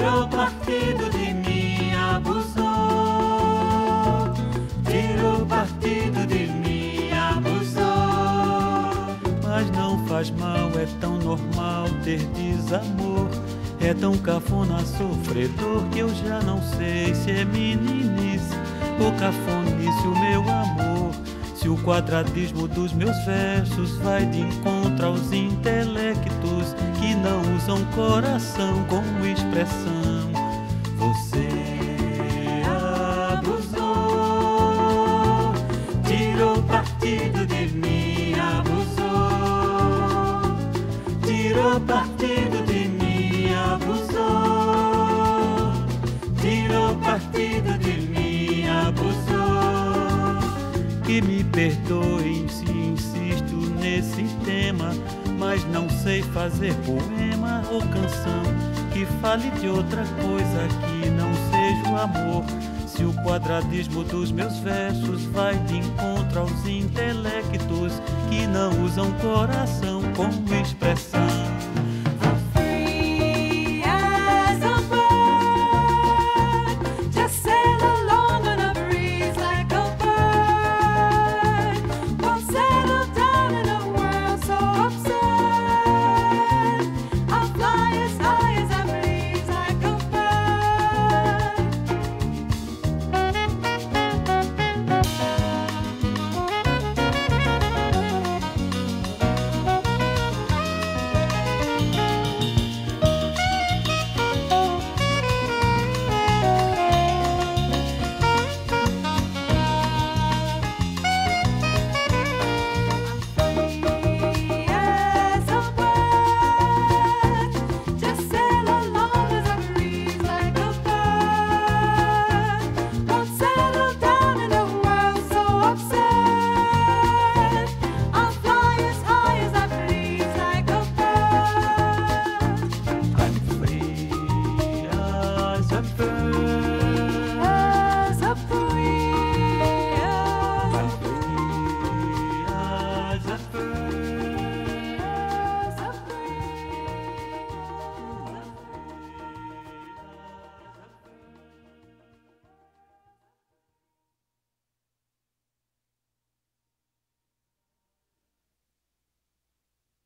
tirou partido de mim, abusou. Tirou partido de mim, abusou. Mas não faz mal, é tão normal ter desamor. É tão cafona sofredor que eu já não sei se é meninice ou cafonice o meu amor. Se o quadradismo dos meus versos vai de encontro aos intelectos não usam coração como expressão. Você abusou, tirou partido de mim, abusou, tirou partido de mim, abusou, tirou partido de mim, abusou. Que me perdoem se insisto nesse tema, mas não sei fazer poema ou canção que fale de outra coisa que não seja o amor. Se o quadradismo dos meus versos vai de encontro aos intelectos que não usam coração como expressão.